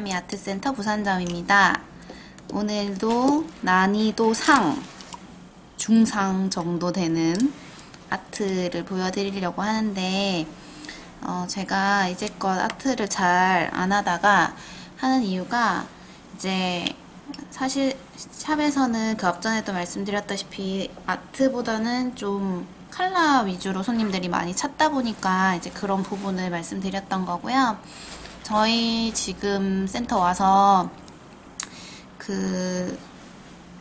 다이아미 아트센터 부산점입니다. 오늘도 난이도 상, 중상 정도 되는 아트를 보여드리려고 하는데, 어, 제가 이제껏 아트를 잘 안 하다가 하는 이유가 이제 사실 샵에서는 그 앞전에도 말씀드렸다시피 아트보다는 좀 칼라 위주로 손님들이 많이 찾다 보니까 이제 그런 부분을 말씀드렸던 거고요. 저희 지금 센터 와서 그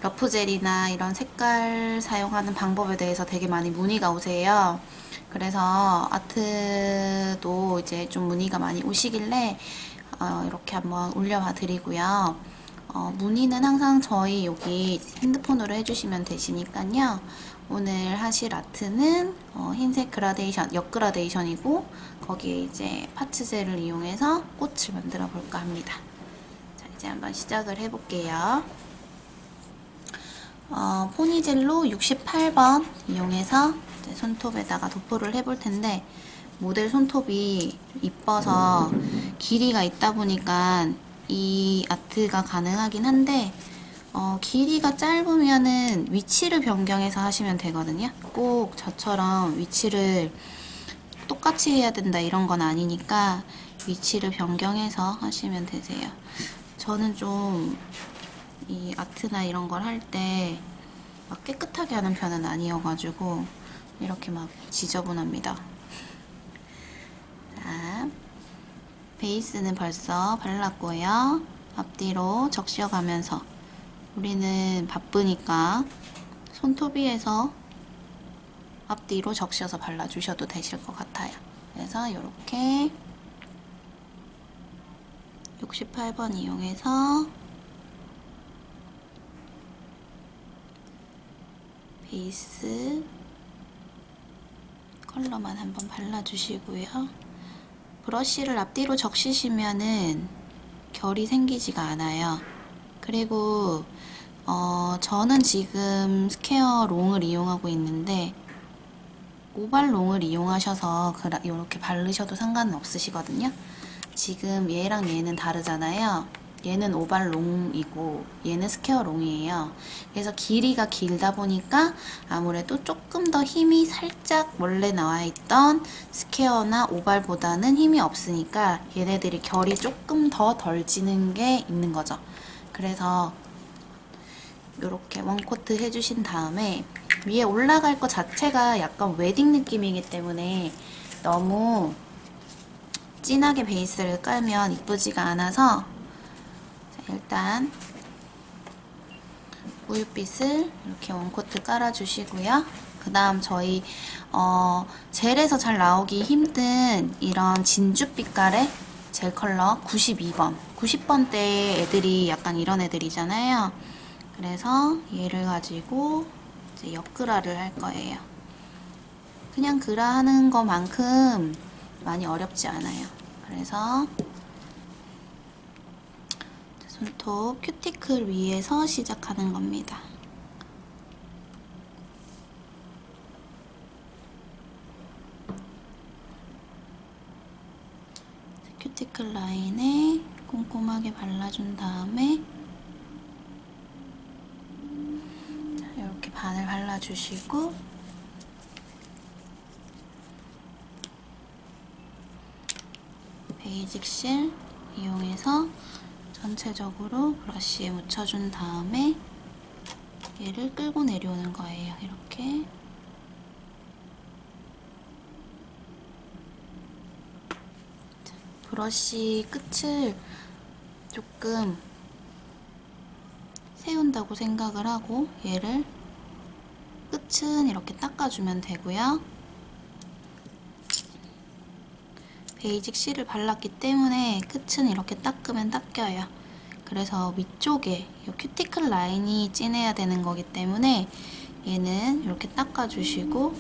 러프젤이나 이런 색깔 사용하는 방법에 대해서 되게 많이 문의가 오세요. 그래서 아트도 이제 좀 문의가 많이 오시길래 어, 이렇게 한번 올려봐 드리고요. 어, 문의는 항상 저희 여기 핸드폰으로 해주시면 되시니까요. 오늘 하실 아트는 어, 흰색 그라데이션, 역 그라데이션이고 거기에 이제 파츠젤을 이용해서 꽃을 만들어 볼까 합니다. 자, 이제 한번 시작을 해볼게요. 어, 포니젤로 68번 이용해서 손톱에다가 도포를 해볼 텐데 모델 손톱이 이뻐서 길이가 있다 보니까 이 아트가 가능하긴 한데 어, 길이가 짧으면은 위치를 변경해서 하시면 되거든요. 꼭 저처럼 위치를 똑같이 해야 된다 이런 건 아니니까 위치를 변경해서 하시면 되세요. 저는 좀 이 아트나 이런 걸 할 때 막 깨끗하게 하는 편은 아니어가지고 이렇게 막 지저분합니다. 자, 베이스는 벌써 발랐고요. 앞뒤로 적셔가면서 우리는 바쁘니까 손톱 위에서 앞뒤로 적셔서 발라주셔도 되실 것 같아요. 그래서 이렇게 68번 이용해서 베이스 컬러만 한번 발라주시고요. 브러쉬를 앞뒤로 적시시면은 결이 생기지가 않아요. 그리고 어, 저는 지금 square long을 이용하고 있는데 oval long을 이용하셔서 이렇게 바르셔도 상관은 없으시거든요. 지금 얘랑 얘는 다르잖아요. 얘는 oval long이고 얘는 square long이에요. 그래서 길이가 길다 보니까 아무래도 조금 더 힘이 살짝 원래 나와 있던 square나 oval보다는 힘이 없으니까 얘네들이 결이 조금 더 덜 지는 게 있는 거죠. 그래서 이렇게 원코트 해주신 다음에 위에 올라갈 것 자체가 약간 웨딩 느낌이기 때문에 너무 진하게 베이스를 깔면 이쁘지가 않아서 일단 우유빛을 이렇게 원코트 깔아주시고요. 그 다음 저희 어, 젤에서 잘 나오기 힘든 이런 진주 빛깔의 젤 컬러 92번 90번대 애들이 약간 이런 애들이잖아요. 그래서 얘를 가지고 이제 옆그라를 할 거예요. 그냥 그라 하는 것만큼 많이 어렵지 않아요. 그래서 손톱 큐티클 위에서 시작하는 겁니다. 큐티클 라인에 꼼꼼하게 발라준 다음에 이렇게 발라주시고 베이직 실 이용해서 전체적으로 브러쉬에 묻혀준 다음에 얘를 끌고 내려오는 거예요. 이렇게 브러쉬 끝을 조금 세운다고 생각을 하고 얘를 끝은 이렇게 닦아주면 되고요. basic seal을 발랐기 때문에 끝은 이렇게 닦으면 닦여요. 그래서 위쪽에 이 큐티클 라인이 진해야 되는 거기 때문에 얘는 이렇게 닦아주시고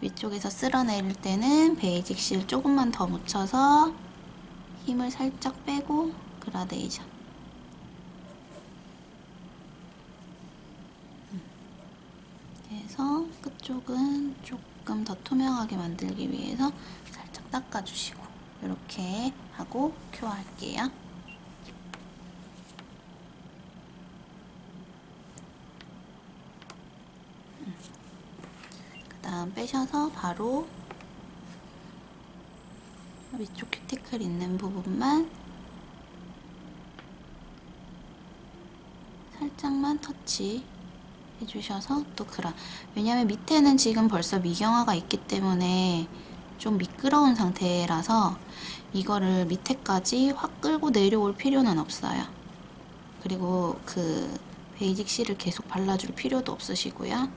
위쪽에서 쓸어내릴 때는 basic seal 조금만 더 묻혀서 힘을 살짝 빼고 그라데이션 그래서 끝쪽은 조금 더 투명하게 만들기 위해서 살짝 닦아주시고 이렇게 하고 cure할게요. 그 다음 빼셔서 바로 위쪽 큐티클 있는 부분만 살짝만 터치 해주셔서 또 그라 왜냐면 밑에는 지금 벌써 미경화가 있기 때문에 좀 미끄러운 상태라서 이거를 밑에까지 확 끌고 내려올 필요는 없어요. 그리고 그 basic seal을 계속 발라줄 필요도 없으시고요.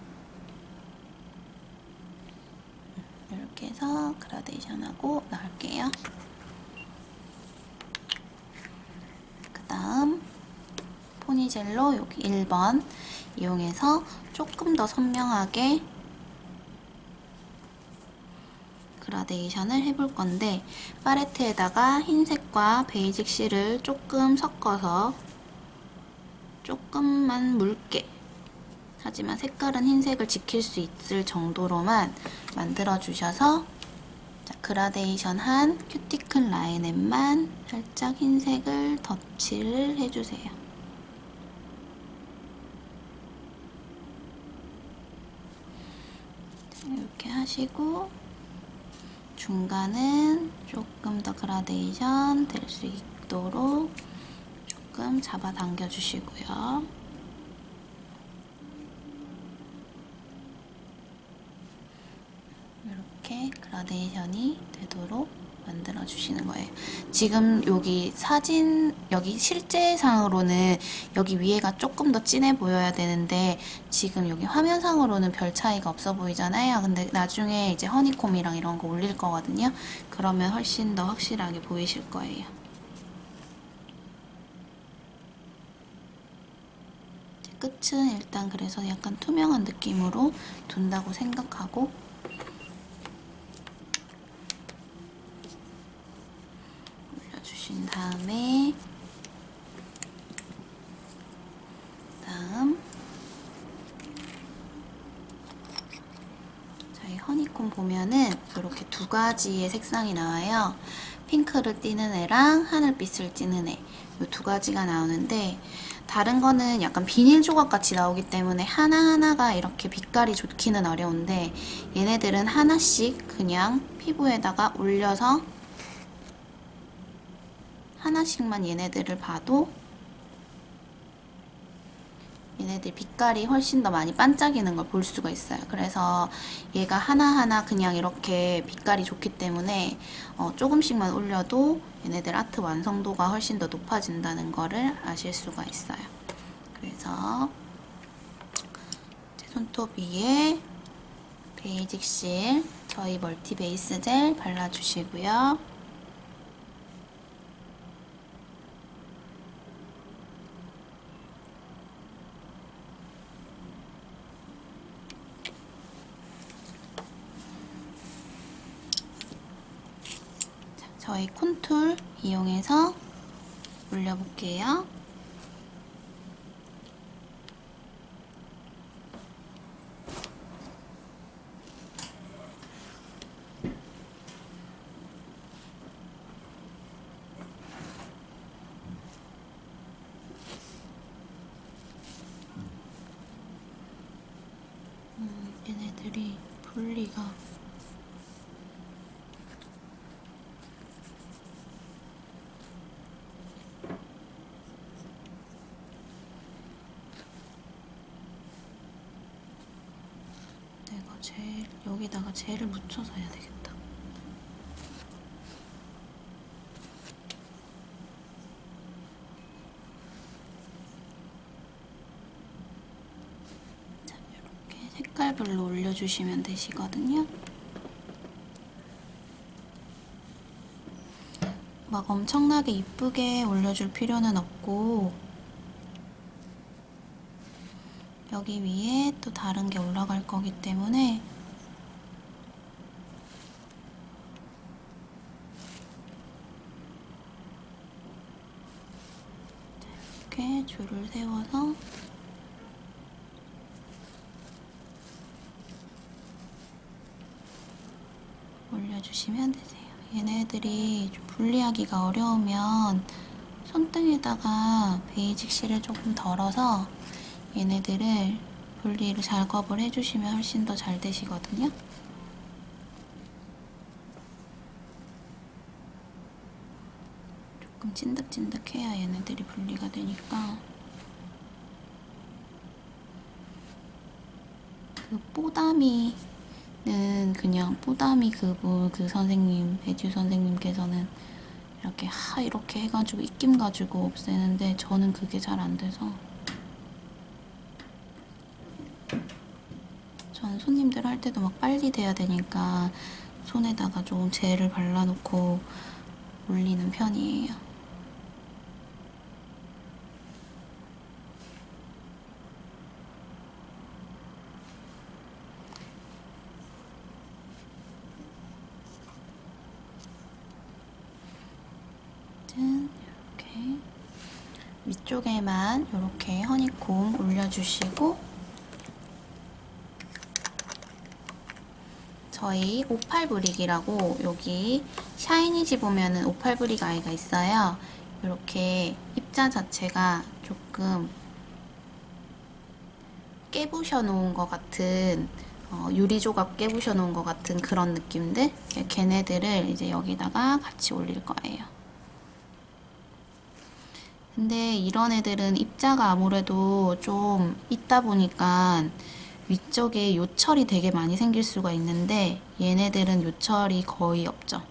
이렇게 해서 그라데이션하고 나올게요. 그 다음 포니젤로 여기 1번 이용해서 조금 더 선명하게 그라데이션을 해볼 건데 팔레트에다가 흰색과 basic seal을 조금 섞어서 조금만 묽게 하지만 색깔은 흰색을 지킬 수 있을 정도로만 만들어 주셔서 자, 그라데이션 한 큐티클 라인에만 살짝 흰색을 덧칠을 해주세요. 하시고 중간은 조금 더 그라데이션 될 수 있도록 조금 잡아당겨 주시고요. 이렇게 그라데이션이 되도록 만들어 주시는 거예요. 지금 여기 사진, 여기 실제상으로는 여기 위에가 조금 더 진해 보여야 되는데 지금 여기 화면상으로는 별 차이가 없어 보이잖아요. 근데 나중에 이제 허니콤이랑 이런 거 올릴 거거든요. 그러면 훨씬 더 확실하게 보이실 거예요. 끝은 일단 그래서 약간 투명한 느낌으로 둔다고 생각하고 올려 주신 다음에 다음 저희 허니콤 보면은 이렇게 두 가지의 색상이 나와요. 핑크를 띠는 애랑 하늘빛을 띠는 애. 이 두 가지가 나오는데 다른 거는 약간 비닐 조각 같이 나오기 때문에 하나하나가 이렇게 빛깔이 좋기는 어려운데 얘네들은 하나씩 그냥 피부에다가 올려서 하나씩만 얘네들을 봐도 얘네들 빛깔이 훨씬 더 많이 반짝이는 걸 볼 수가 있어요. 그래서 얘가 하나하나 그냥 이렇게 빛깔이 좋기 때문에 어, 조금씩만 올려도 얘네들 아트 완성도가 훨씬 더 높아진다는 거를 아실 수가 있어요. 그래서 제 손톱 위에 basic seal 저희 multi base gel 발라주시고요. 저희 콘툴 이용해서 올려볼게요. 음, 얘네들이 분리가 내가 젤 여기다가 젤을 묻혀서 해야 되겠다. 자, 이렇게 색깔별로 올려주시면 되시거든요. 막 엄청나게 이쁘게 올려줄 필요는 없고 여기 위에 또 다른 게 올라갈 거기 때문에 이렇게 줄을 세워서 올려주시면 되세요. 얘네들이 좀 분리하기가 어려우면 손등에다가 베이직 실을 조금 덜어서 얘네들을 분리를 작업을 해주시면 훨씬 더 잘 되시거든요. 조금 찐득찐득해야 얘네들이 분리가 되니까 그 뽀다미는 그냥 뽀다미 그분 그 선생님 배주 선생님께서는 이렇게 하 이렇게 해가지고 입김 가지고 없애는데 저는 그게 잘 안 돼서 저는 손님들 할 때도 막 빨리 돼야 되니까 손에다가 좀 젤을 발라놓고 올리는 편이에요. 짠, 이렇게 위쪽에만 이렇게 허니콤 올려주시고 저희 오팔브릭이라고 여기 샤이니지 보면은 오팔브릭 아이가 있어요. 이렇게 입자 자체가 조금 깨부셔 놓은 것 같은 어, 유리 조각 깨부셔 놓은 것 같은 그런 느낌들 걔네들을 이제 여기다가 같이 올릴 거예요. 근데 이런 애들은 입자가 아무래도 좀 있다 보니까 위쪽에 요철이 되게 많이 생길 수가 있는데 얘네들은 요철이 거의 없죠.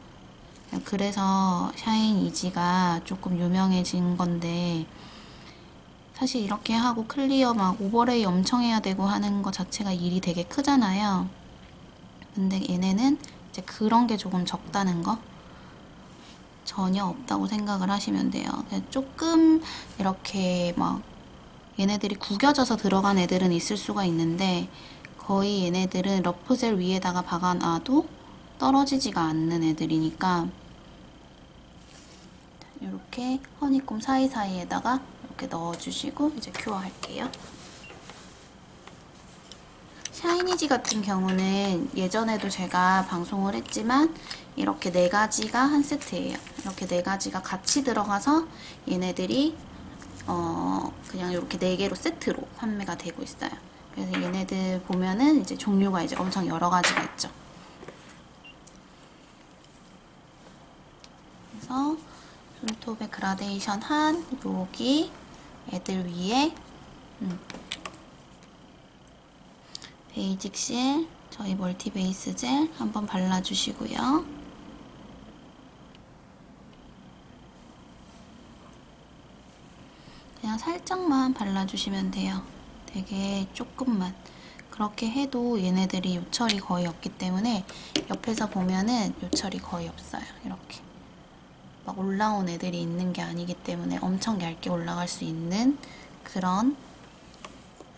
그래서 샤이니지가 조금 유명해진 건데 사실 이렇게 하고 clear 막 overlay 엄청 해야 되고 하는 거 자체가 일이 되게 크잖아요. 근데 얘네는 이제 그런 게 조금 적다는 거 전혀 없다고 생각을 하시면 돼요. 조금 이렇게 막 얘네들이 구겨져서 들어간 애들은 있을 수가 있는데 거의 얘네들은 러프젤 위에다가 박아놔도 떨어지지가 않는 애들이니까 이렇게 허니콤 사이사이에다가 이렇게 넣어주시고 이제 큐어 할게요. 샤이니지 같은 경우는 예전에도 제가 방송을 했지만 이렇게 네 가지가 한 세트예요. 이렇게 네 가지가 같이 들어가서 얘네들이 어 그냥 이렇게 네 개로 세트로 판매가 되고 있어요. 그래서 얘네들 보면은 이제 종류가 이제 엄청 여러 가지가 있죠. 그래서 손톱에 그라데이션 한 여기 애들 위에 음, basic seal 저희 multi base gel 한번 발라주시고요. 그냥 살짝만 발라주시면 돼요. 되게 조금만. 그렇게 해도 얘네들이 요철이 거의 없기 때문에 옆에서 보면은 요철이 거의 없어요. 이렇게. 막 올라온 애들이 있는 게 아니기 때문에 엄청 얇게 올라갈 수 있는 그런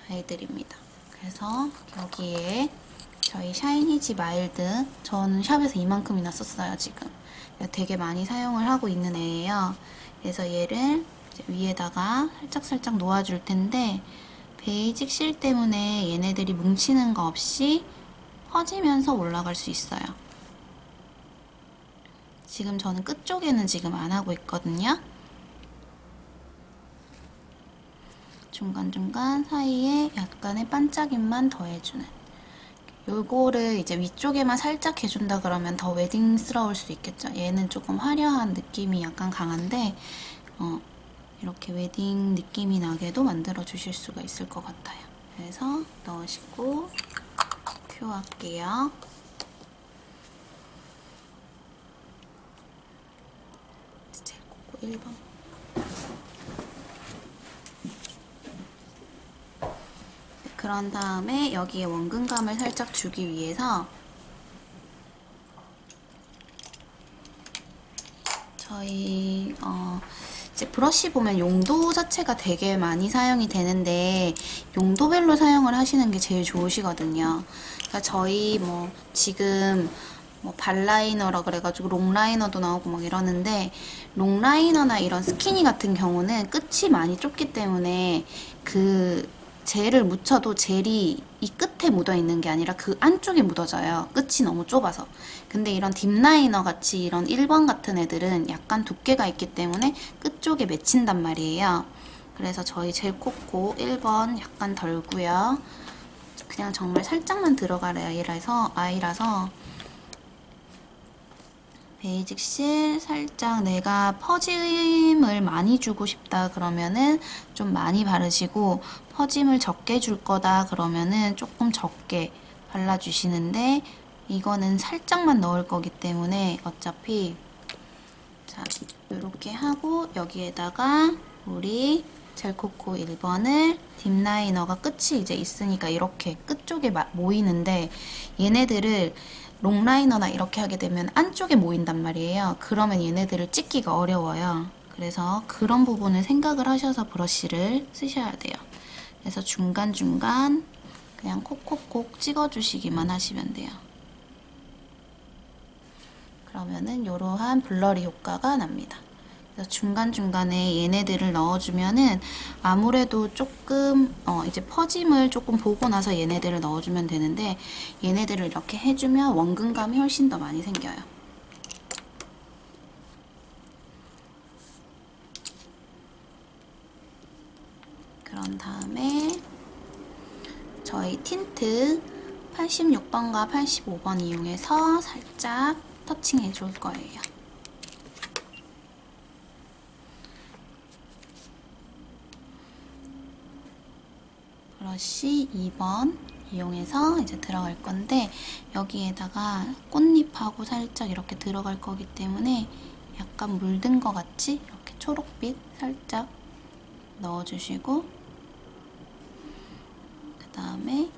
아이들입니다. 그래서 여기에 저희 샤이니지 mild 저는 샵에서 이만큼이나 썼어요 지금 되게 많이 사용을 하고 있는 애예요 그래서 얘를 위에다가 살짝살짝 놓아줄 텐데 basic seal 때문에 얘네들이 뭉치는 거 없이 퍼지면서 올라갈 수 있어요. 지금 저는 끝쪽에는 지금 안 하고 있거든요. 중간중간 사이에 약간의 반짝임만 더해주는. 요거를 이제 위쪽에만 살짝 해준다 그러면 더 웨딩스러울 수 있겠죠. 얘는 조금 화려한 느낌이 약간 강한데 어, 이렇게 웨딩 느낌이 나게도 만들어 주실 수가 있을 것 같아요. 그래서 넣으시고 큐 할게요. 제일 고 1번 그런 다음에 여기에 원근감을 살짝 주기 위해서 저희 어 이제 브러쉬 보면 용도 자체가 되게 많이 사용이 되는데 용도별로 사용을 하시는 게 제일 좋으시거든요. 그러니까 저희 뭐 지금 뭐 발라이너라 그래가지고 long liner도 나오고 막 이러는데 long liner나 이런 스키니 같은 경우는 끝이 많이 좁기 때문에 그 젤을 묻혀도 젤이 이 끝에 묻어 있는 게 아니라 그 안쪽에 묻어져요. 끝이 너무 좁아서. 근데 이런 deep liner 같이 이런 1번 같은 애들은 약간 두께가 있기 때문에 끝 쪽에 맺힌단 말이에요. 그래서 저희 젤 코코 1번 약간 덜고요. 그냥 정말 살짝만 들어갈 아이라서, 아이라서 Basic Seal 살짝 내가 퍼짐을 많이 주고 싶다 그러면은 좀 많이 바르시고 퍼짐을 적게 줄 거다 그러면은 조금 적게 발라주시는데 이거는 살짝만 넣을 거기 때문에 어차피 자 이렇게 하고 여기에다가 우리 젤코코 1번을 딥라이너가 끝이 이제 있으니까 이렇게 끝쪽에 모이는데 얘네들을 롱라이너나 이렇게 하게 되면 안쪽에 모인단 말이에요. 그러면 얘네들을 찍기가 어려워요. 그래서 그런 부분을 생각을 하셔서 브러쉬를 쓰셔야 돼요. 그래서 중간중간 그냥 콕콕콕 찍어주시기만 하시면 돼요. 그러면은 이러한 blurry 효과가 납니다. 중간중간에 얘네들을 넣어주면은 아무래도 조금 어 이제 퍼짐을 조금 보고 나서 얘네들을 넣어주면 되는데 얘네들을 이렇게 해주면 원근감이 훨씬 더 많이 생겨요. 그런 다음에 저희 틴트 86번과 85번 이용해서 살짝 터칭해 줄 거예요. 브러쉬 2번 이용해서 이제 들어갈 건데 여기에다가 꽃잎하고 살짝 이렇게 들어갈 거기 때문에 약간 물든 것 같이 이렇게 초록빛 살짝 넣어주시고 그 다음에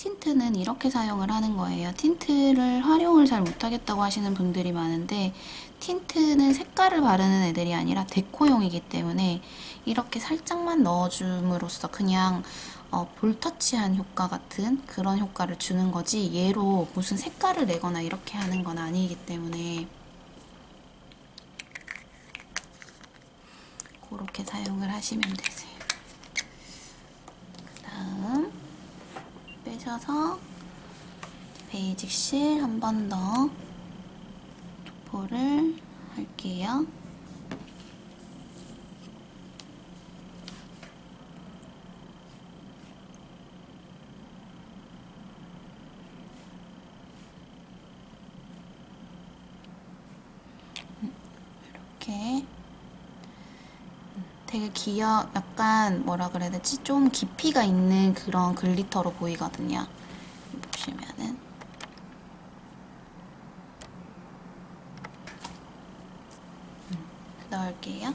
틴트는 이렇게 사용을 하는 거예요. 틴트를 활용을 잘 못하겠다고 하시는 분들이 많은데 틴트는 색깔을 바르는 애들이 아니라 데코용이기 때문에 이렇게 살짝만 넣어줌으로써 그냥 어, 볼터치한 효과 같은 그런 효과를 주는 거지 얘로 무슨 색깔을 내거나 이렇게 하는 건 아니기 때문에 그렇게 사용을 하시면 되세요. 그 다음 빼셔서 베이직 실 한 번 더 도포를 할게요. 이렇게 되게 귀여, 약간 뭐라 그래야 되지? 좀 깊이가 있는 그런 글리터로 보이거든요. 보시면은. 음, 넣을게요.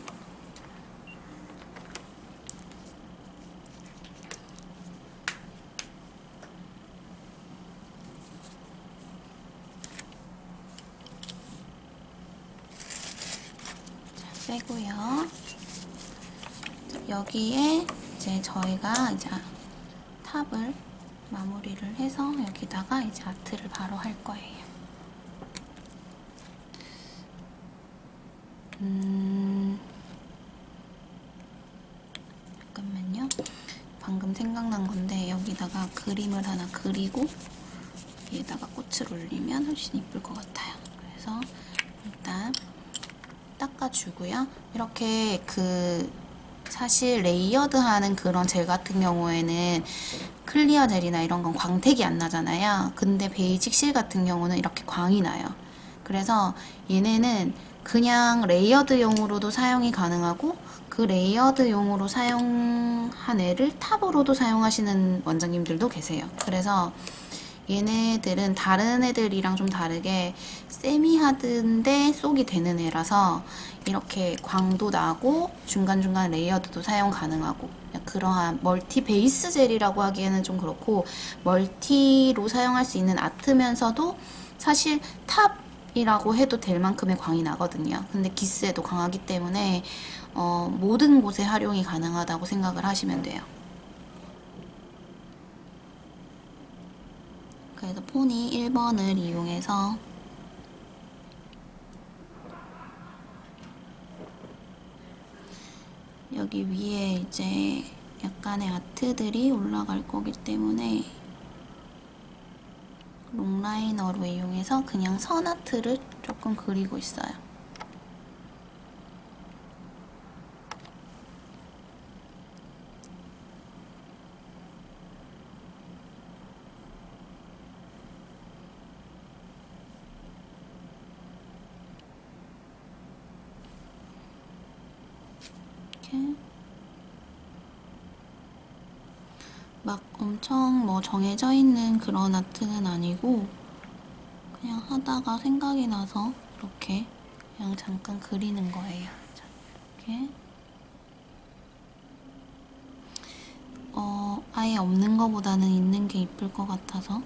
자, 빼고요. 여기에 이제 저희가 이제 탑을 마무리를 해서 여기다가 이제 아트를 바로 할 거예요. 음, 잠깐만요. 방금 생각난 건데 여기다가 그림을 하나 그리고 여기에다가 꽃을 올리면 훨씬 이쁠 것 같아요. 그래서 일단 닦아주고요. 이렇게 그 사실 레이어드 하는 그런 젤 같은 경우에는 clear 젤이나 이런 건 광택이 안 나잖아요. 근데 Basic Seal 같은 경우는 이렇게 광이 나요. 그래서 얘네는 그냥 레이어드용으로도 사용이 가능하고 그 레이어드용으로 사용한 애를 top으로도 사용하시는 원장님들도 계세요. 그래서 얘네들은 다른 애들이랑 좀 다르게 semi-hard인데 soak이 되는 애라서 이렇게 광도 나고 중간중간 레이어드도 사용 가능하고 그러한 멀티 베이스 젤이라고 하기에는 좀 그렇고 멀티로 사용할 수 있는 아트면서도 사실 top이라고 해도 될 만큼의 광이 나거든요. 근데 기스에도 강하기 때문에 어, 모든 곳에 활용이 가능하다고 생각을 하시면 돼요. 그래서 폰이 1번을 이용해서 여기 위에 이제 약간의 아트들이 올라갈 거기 때문에 롱라이너로 이용해서 그냥 선 아트를 조금 그리고 있어요. 이렇게. 막 엄청 뭐 정해져 있는 그런 아트는 아니고 그냥 하다가 생각이 나서 이렇게 그냥 잠깐 그리는 거예요. 자, 이렇게. 어 아예 없는 거보다는 있는 게 이쁠 것 같아서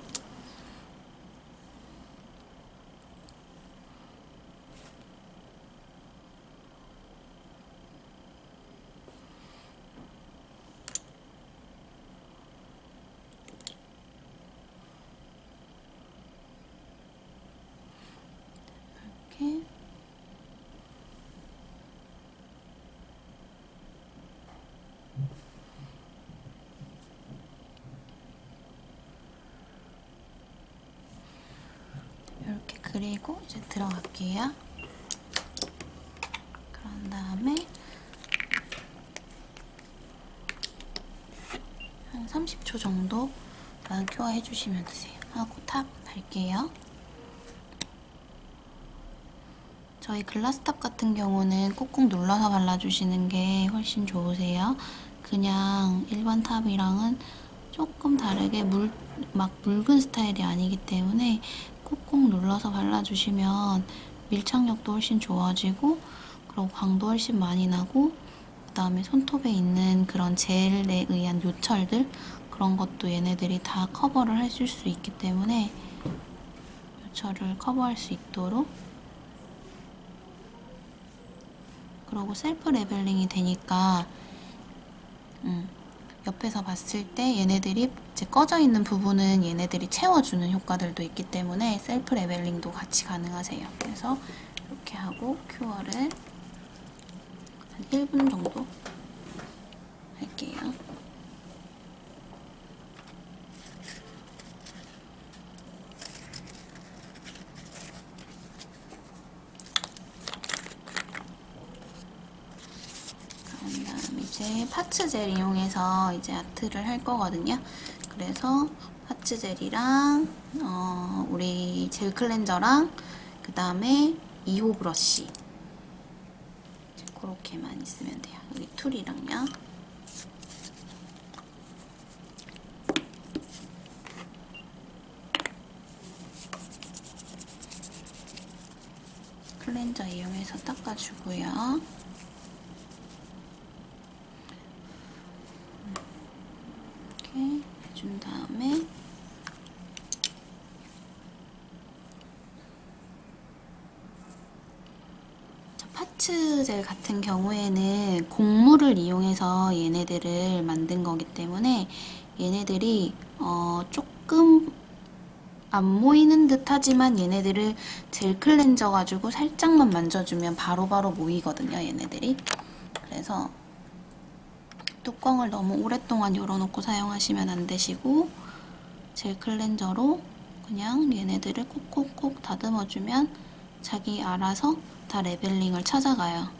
이렇게 이렇게 그리고 이제 들어갈게요. 그런 다음에 한 30초 정도 마우cure 해주시면 되세요. 하고 top 할게요. 저희 글라스탑 같은 경우는 꾹꾹 눌러서 발라주시는 게 훨씬 좋으세요. 그냥 일반 탑이랑은 조금 다르게 물, 막 묽은 스타일이 아니기 때문에 꾹꾹 눌러서 발라주시면 밀착력도 훨씬 좋아지고 그리고 광도 훨씬 많이 나고 그 다음에 손톱에 있는 그런 젤에 의한 요철들 그런 것도 얘네들이 다 커버를 해줄 수 있기 때문에 요철을 커버할 수 있도록. 그리고 self leveling이 되니까 음, 옆에서 봤을 때 얘네들이 이제 꺼져 있는 부분은 얘네들이 채워주는 효과들도 있기 때문에 self leveling도 같이 가능하세요. 그래서 이렇게 하고 cure를 한 1분 정도 할게요. 그런 다음 이제 파츠 젤 이용해서 이제 아트를 할 거거든요. 그래서 파츠 젤이랑 어, 우리 젤 클렌저랑 그 다음에 2호 브러쉬 그렇게만 있으면 돼요. 여기 툴이랑요. 클렌저 이용해서 닦아주고요. 이렇게 해준 다음에 자, 파츠 젤 같은 경우에는 곡물을 이용해서 얘네들을 만든 거기 때문에 얘네들이 어, 조금 안 모이는 듯 하지만 얘네들을 젤 클렌저 가지고 살짝만 만져주면 바로 바로 모이거든요 얘네들이 그래서 뚜껑을 너무 오랫동안 열어놓고 사용하시면 안 되시고 젤 클렌저로 그냥 얘네들을 콕콕콕 다듬어주면 자기 알아서 다 leveling을 찾아가요.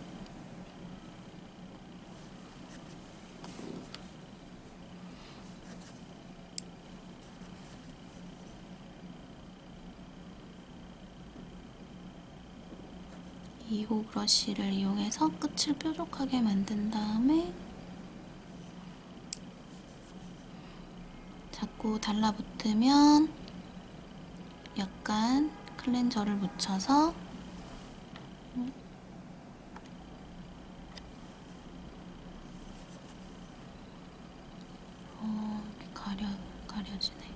이호 브러쉬를 이용해서 끝을 뾰족하게 만든 다음에 자꾸 달라붙으면 약간 클렌저를 묻혀서 어, 이렇게 가려, 가려지네.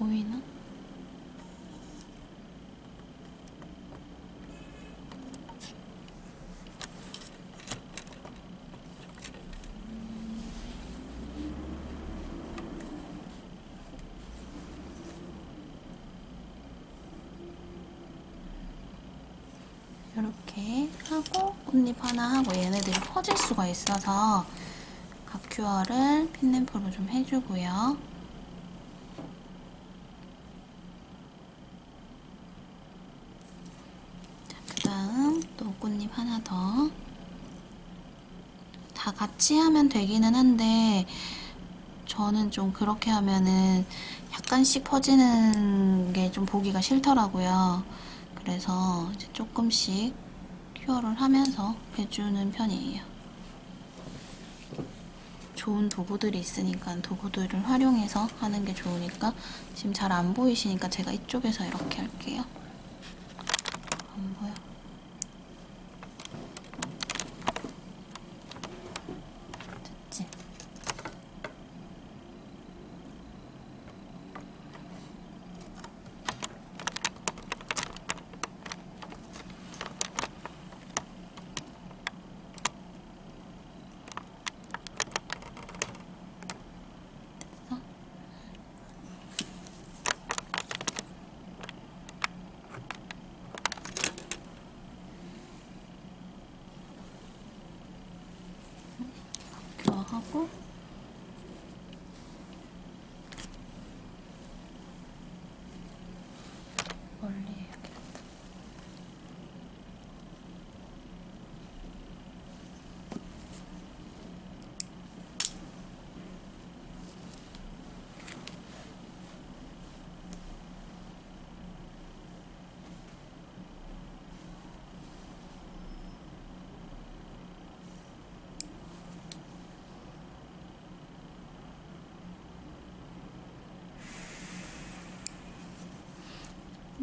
보이나? 꽃잎 하나 하고 얘네들이 퍼질 수가 있어서 각큐어를 핀램프로 좀 해주고요. 그 다음 또 꽃잎 하나 더. 다 같이 하면 되기는 한데 저는 좀 그렇게 하면은 약간씩 퍼지는 게 좀 보기가 싫더라고요. 그래서 이제 조금씩 큐어를 하면서 해주는 편이에요. 좋은 도구들이 있으니까 도구들을 활용해서 하는 게 좋으니까 지금 잘 안 보이시니까 제가 이쪽에서 이렇게 할게요. 안 보여. 됐지? 됐어? 하고 멀리 해야겠다.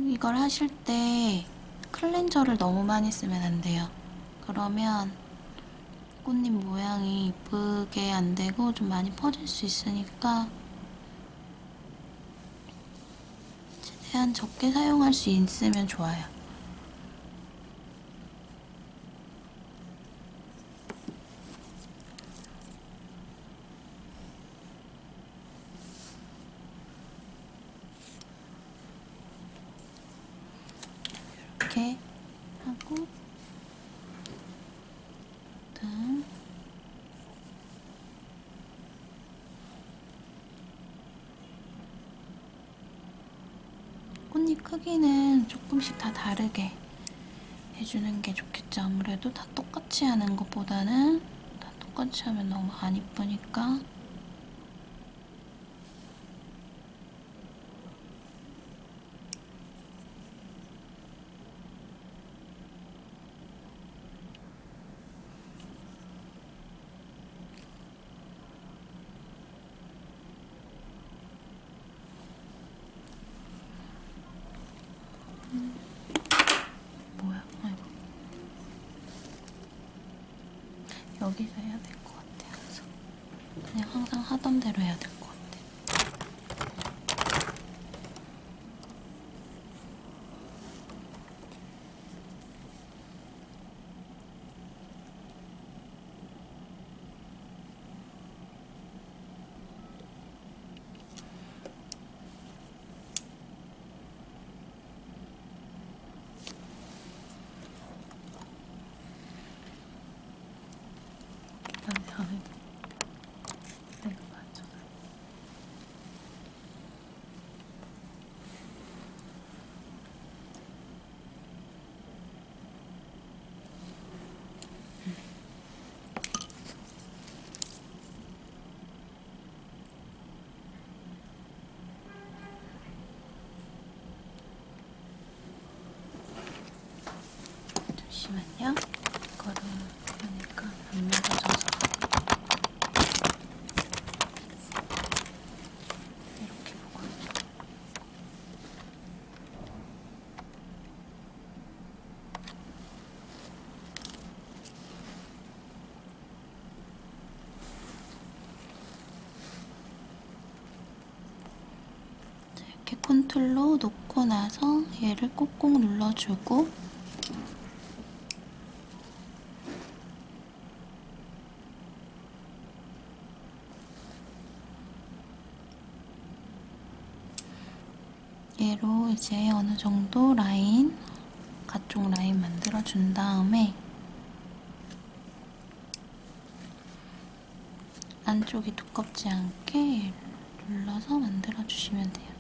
이걸 하실 때 클렌저를 너무 많이 쓰면 안 돼요. 그러면 꽃잎 모양이 이쁘게 안 되고 좀 많이 퍼질 수 있으니까 최대한 적게 사용할 수 있으면 좋아요. 이렇게 하고 다음 꽃잎 크기는 조금씩 다 다르게 해주는 게 좋겠죠. 아무래도 다 똑같이 하는 것보다는 다 똑같이 하면 너무 안 이쁘니까 뭐야? 아이고. 여기서 해야 될것 같아. 항상. 그냥 항상 하던 대로 해야 될것 같아. 안 해도 내가 맞춰. 잠시만요. 이거를 이렇게 콘툴로 놓고 나서 얘를 꾹꾹 눌러주고 얘로 이제 어느 정도 라인, 각종 라인 만들어준 다음에 안쪽이 두껍지 않게 눌러서 만들어주시면 돼요.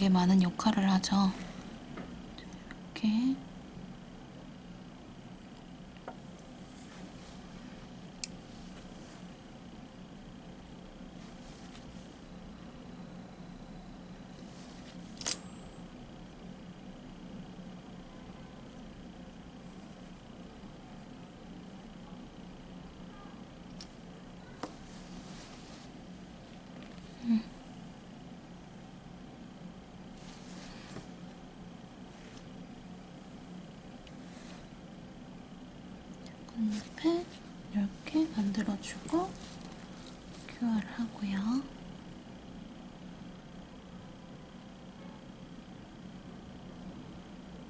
되게 많은 역할을 하죠. 이렇게 꽃잎을 이렇게 만들어주고 큐어를 하고요.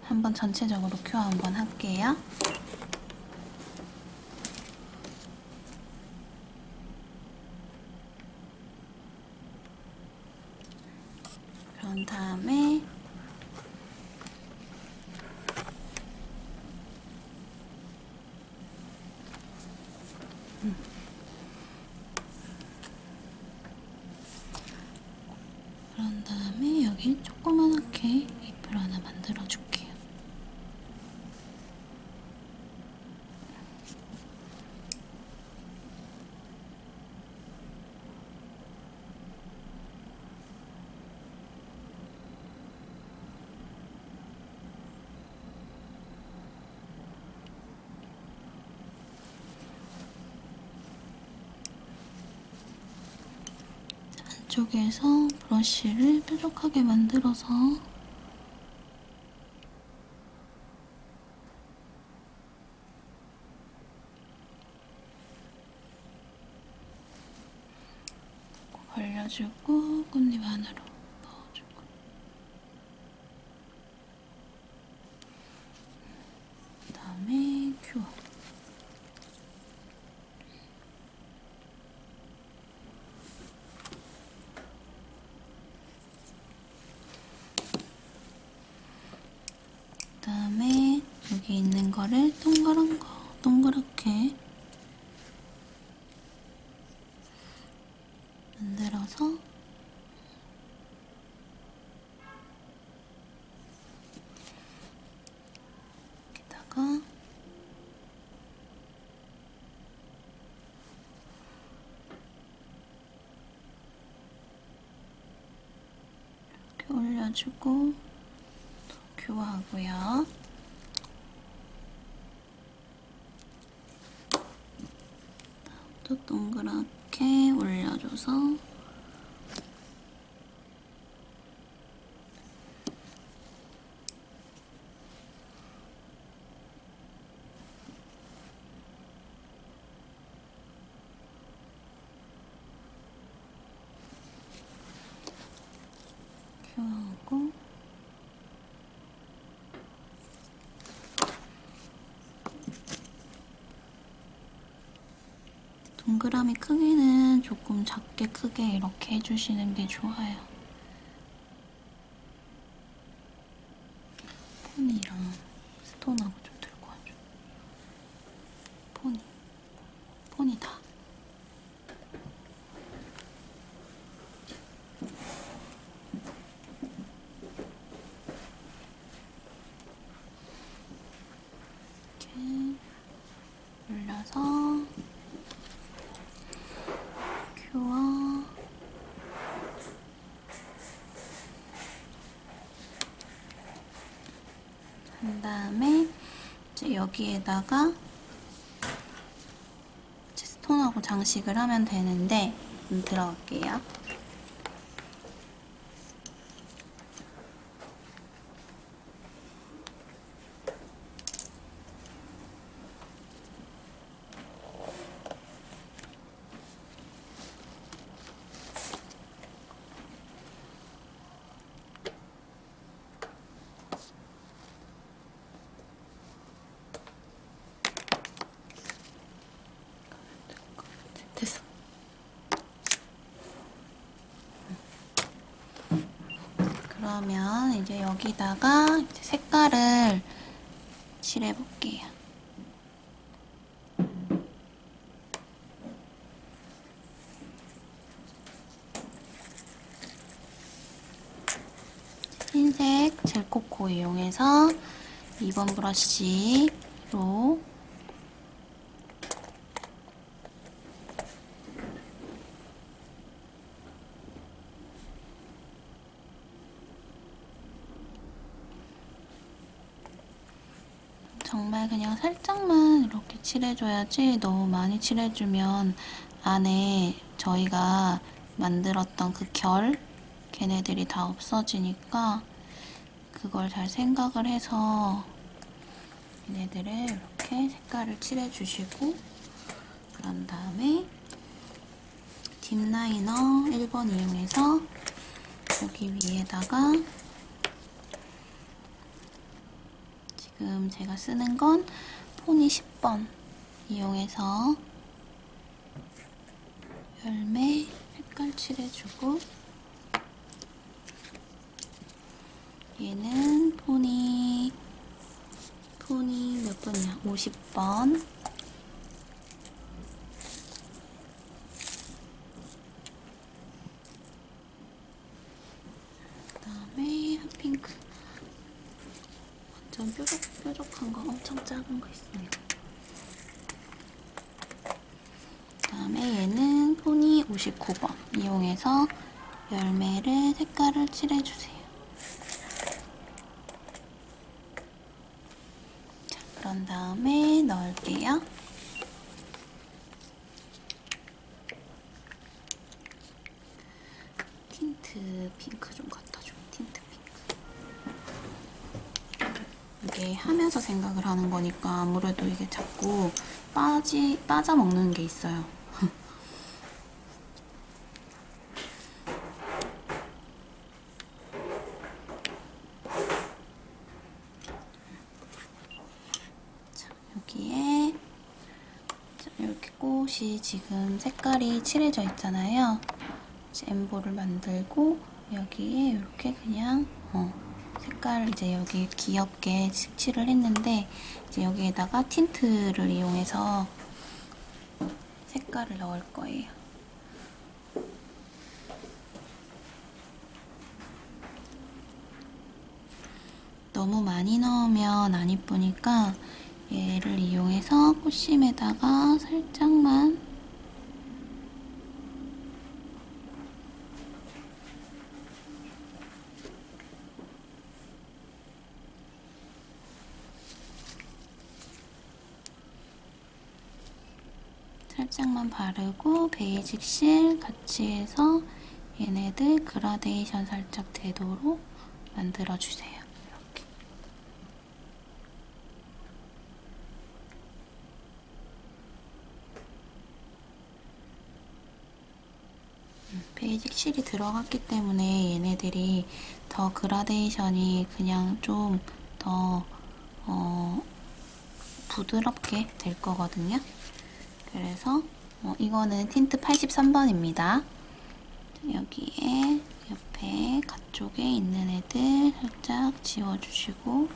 한번 전체적으로 큐어 한번 할게요. 그런 다음에 그런 다음에 여기 조그맣게 잎을 하나 만들어 줄게요. 안쪽에서 브러쉬를 뾰족하게 만들어서 벌려주고 꽃잎 안으로 넣어주고 그다음에 큐어 그다음에 여기 있는 거를 동그란 거 동그랗게 만들어서 여기다가 올려주고 교화하고요. 또 동그랗게 올려줘서 큐하고 동그라미 크기는 조금 작게 크게 이렇게 해주시는 게 좋아요. 폰이랑 스톤하고 좀 들고 와줘. 폰이. 폰이다. 이렇게 올려서 큐어 한 다음에 이제 여기에다가 스톤하고 장식을 하면 되는데 좀 들어갈게요. 그러면 이제 여기다가 이제 색깔을 칠해 볼게요. 흰색 젤코코 이용해서 2번 브러쉬로 정말 그냥 살짝만 이렇게 칠해줘야지 너무 많이 칠해주면 안에 저희가 만들었던 그 결 걔네들이 다 없어지니까 그걸 잘 생각을 해서 얘네들을 이렇게 색깔을 칠해주시고 그런 다음에 딥라이너 1번 이용해서 여기 위에다가 지금 제가 쓰는 건 포니 10번 이용해서 열매 색깔 칠해주고 얘는 포니 포니 몇 번이야? 50번 그다음에 핫핑크 완전 뾰족, 뾰족한 거 엄청 작은 거 있어요. 그다음에 얘는 포니 59번 이용 해서 열매를 색깔을 칠해주세요. 자, 그런 다음에 넣을게요. 틴트 핑크 좀 갖다 줘. 틴트 핑크. 이게 하면서 생각을 하는 거니까 아무래도 이게 자꾸 빠지, 빠져먹는 게 있어요. 자, 여기에 자, 이렇게 꽃이 지금 색깔이 칠해져 있잖아요. 이제 엠보를 만들고 여기에 이렇게 그냥 어, 색깔 이제 여기 귀엽게 칠을 했는데 이제 여기에다가 틴트를 이용해서 색깔을 넣을 거예요. 너무 많이 넣으면 안 이쁘니까 얘를 이용해서 꽃심에다가 살짝만 살짝만 바르고 Basic Seal 같이 해서 얘네들 그라데이션 살짝 되도록 만들어주세요. 음, Basic Seal이 들어갔기 때문에 얘네들이 더 그라데이션이 그냥 좀더 어, 부드럽게 될 거거든요. 그래서 어, 이거는 틴트 83번입니다. 여기에 옆에 가쪽에 있는 애들 살짝 지워주시고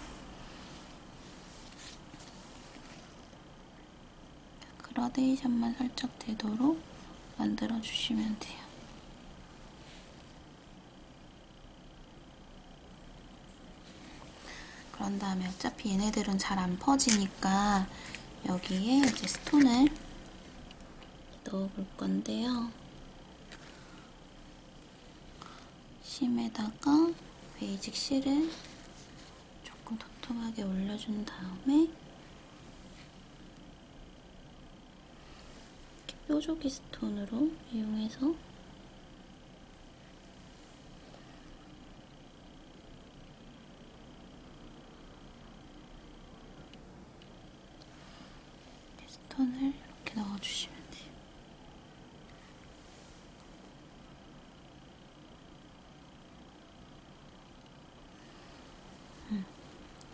그라데이션만 살짝 되도록 만들어주시면 돼요. 그런 다음에 어차피 얘네들은 잘 안 퍼지니까 여기에 이제 stone을 넣어볼 건데요. 심에다가 Basic Seal을 조금 도톰하게 올려준 다음에 이렇게 뾰족이 stone으로 이용해서 스톤을 이렇게 넣어주시면 돼요.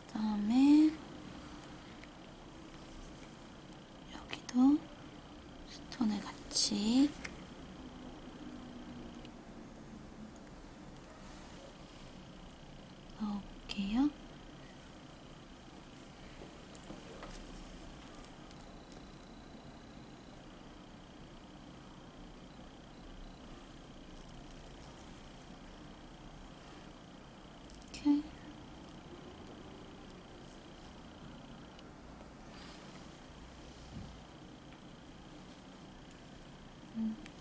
그다음에 여기도 스톤을 같이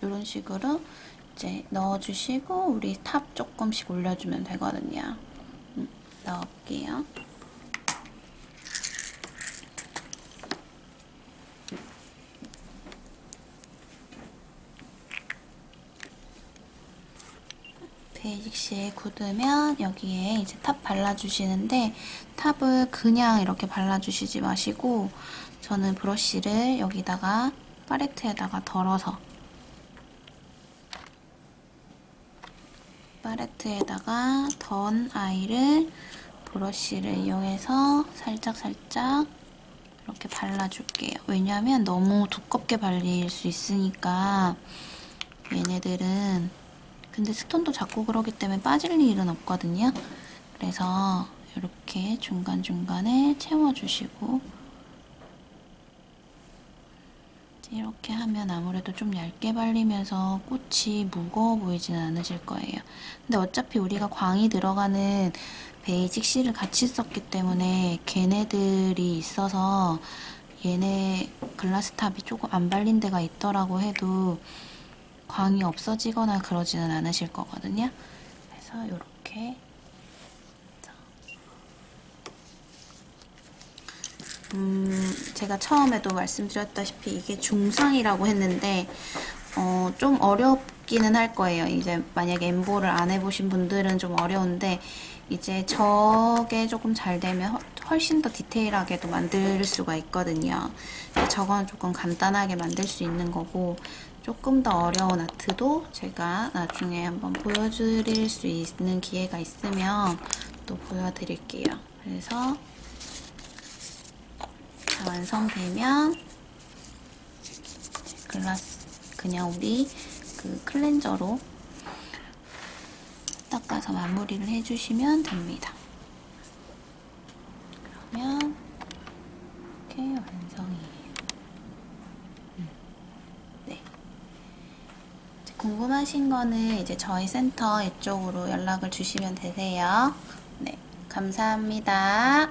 이런 식으로 이제 넣어주시고 우리 top 조금씩 올려주면 되거든요. 음, 넣을게요. basic seal이 굳으면 여기에 이제 top 발라주시는데 top을 그냥 이렇게 발라주시지 마시고 저는 브러쉬를 여기다가 팔레트에다가 덜어서 팔레트에다가 던 아이를 브러쉬를 이용해서 살짝살짝 이렇게 발라줄게요. 왜냐하면 너무 두껍게 발릴 수 있으니까 얘네들은 근데 스톤도 자꾸 그러기 때문에 빠질 일은 없거든요. 그래서 이렇게 중간중간에 채워주시고 이렇게 하면 아무래도 좀 얇게 발리면서 꽃이 무거워 보이지는 않으실 거예요. 근데 어차피 우리가 광이 들어가는 basic seal을 같이 썼기 때문에 걔네들이 있어서 얘네 glass top이 조금 안 발린 데가 있더라고 해도 광이 없어지거나 그러지는 않으실 거거든요. 그래서 이렇게 음, 제가 처음에도 말씀드렸다시피 이게 중상이라고 했는데 어, 좀 어렵기는 할 거예요. 이제 만약에 엠보를 안 해보신 분들은 좀 어려운데 이제 저게 조금 잘 되면 훨씬 더 디테일하게도 만들 수가 있거든요. 저건 조금 간단하게 만들 수 있는 거고 조금 더 어려운 아트도 제가 나중에 한번 보여드릴 수 있는 기회가 있으면 또 보여드릴게요. 그래서 다 완성되면 글라스 그냥 우리 그 클렌저로 닦아서 마무리를 해주시면 됩니다. 그러면 이렇게 완성이에요. 음. 네. 궁금하신 거는 이제 저희 센터 이쪽으로 연락을 주시면 되세요. 네, 감사합니다.